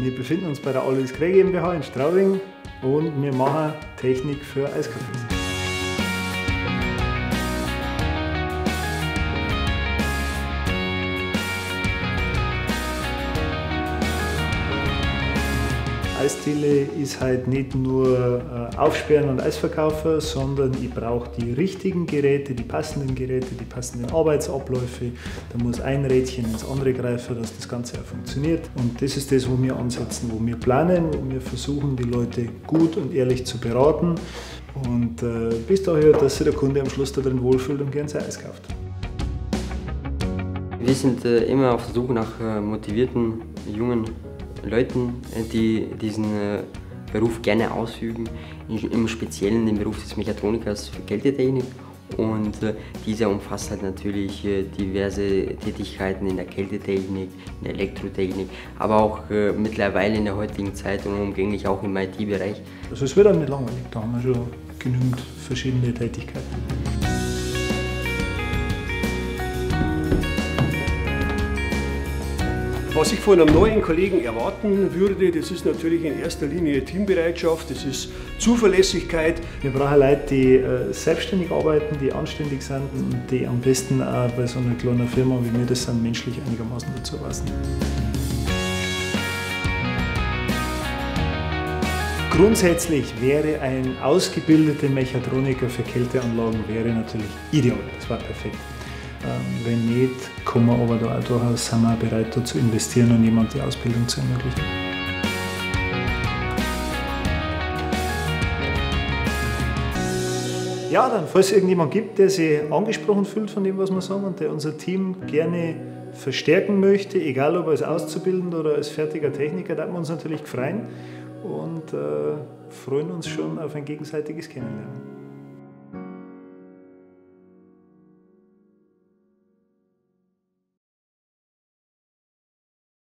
Wir befinden uns bei der Alois Krä GmbH in Straubing und wir machen Technik für Eiskaffees. Eisdiele ist halt nicht nur äh, Aufsperren und Eisverkaufen, sondern ich brauche die richtigen Geräte, die passenden Geräte, die passenden Arbeitsabläufe. Da muss ein Rädchen ins andere greifen, dass das Ganze auch funktioniert. Und das ist das, wo wir ansetzen, wo wir planen, wo wir versuchen, die Leute gut und ehrlich zu beraten. Und äh, bis dahin, dass sich der Kunde am Schluss darin wohlfühlt und gerne sein Eis kauft. Wir sind äh, immer auf der Suche nach äh, motivierten, jungen Leuten, äh, die diesen äh, Beruf gerne ausüben, im Speziellen den Beruf des Mechatronikers für Kältetechnik. Und äh, dieser umfasst halt natürlich diverse Tätigkeiten in der Kältetechnik, in der Elektrotechnik, aber auch mittlerweile in der heutigen Zeit unumgänglich auch im IT-Bereich. Also es wird einem nicht langweilig, da haben wir schon genügend verschiedene Tätigkeiten. Was ich von einem neuen Kollegen erwarten würde, das ist natürlich in erster Linie Teambereitschaft, das ist Zuverlässigkeit. Wir brauchen Leute, die äh, selbstständig arbeiten, die anständig sind und die am besten auch bei so einer kleinen Firma wie mir das sind, menschlich einigermaßen dazu passen. Grundsätzlich wäre ein ausgebildeter Mechatroniker für Kälteanlagen wäre natürlich ideal, das war perfekt. Ähm, wenn nicht, kommen wir aber da auch durchaus sind wir bereit, da zu investieren und jemand die Ausbildung zu ermöglichen. Ja, dann, falls es irgendjemand gibt, der sich angesprochen fühlt von dem, was wir sagen und der unser Team gerne verstärken möchte, egal ob als Auszubildender oder als fertiger Techniker, da wir uns natürlich freuen und äh, freuen uns schon auf ein gegenseitiges Kennenlernen.